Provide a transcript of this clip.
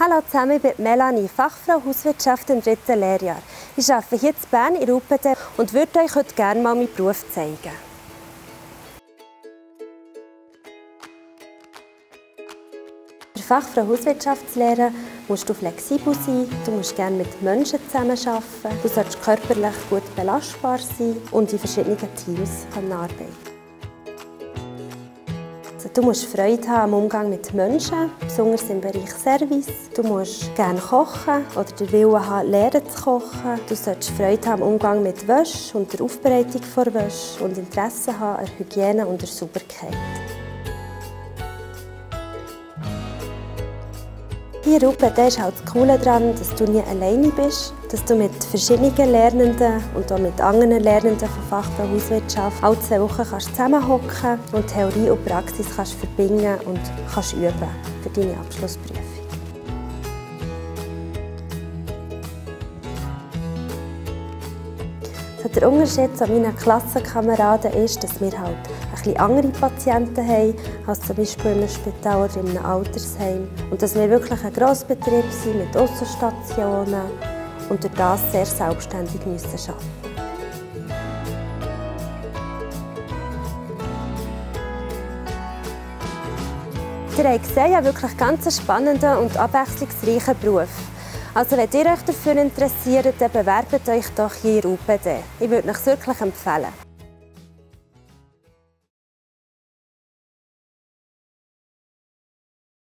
Hallo zusammen, ich bin Melanie, Fachfrau Hauswirtschaft im dritten Lehrjahr. Ich arbeite hier in Bern in UPD und würde euch heute gerne mal meinen Beruf zeigen. Für Fachfrau Hauswirtschaftslehre musst du flexibel sein, du musst gerne mit Menschen zusammenarbeiten, du sollst körperlich gut belastbar sein und in verschiedenen Teams arbeiten. Du musst Freude haben am Umgang mit Menschen, besonders im Bereich Service. Du musst gerne kochen oder den Willen haben, lernen zu kochen. Du solltest Freude haben am Umgang mit Wäsche und der Aufbereitung von Wäsche und Interesse haben an Hygiene und der Sauberkeit. Hier oben ist halt das Coole daran, dass du nie alleine bist, dass du mit verschiedenen Lernenden und auch mit anderen Lernenden von Fachfrau Hauswirtschaft alle zwei Wochen kannst zusammenhocken und Theorie und Praxis kannst verbinden und kannst üben für deine Abschlussprüfung. Der Unterschied zu meinen Klassenkameraden ist, dass wir halt ein andere Patienten haben als zum Beispiel in einem Spital oder in einem Altersheim. Und dass wir wirklich ein Grossbetrieb sind mit Aussenstationen und durch das sehr selbstständig müssen arbeiten Ihr habt gesehen, ja wirklich ganz spannenden und abwechslungsreichen Beruf. Also wenn ihr euch dafür interessiert, dann bewerbt euch doch hier in UPD. Ich würde euch wirklich empfehlen.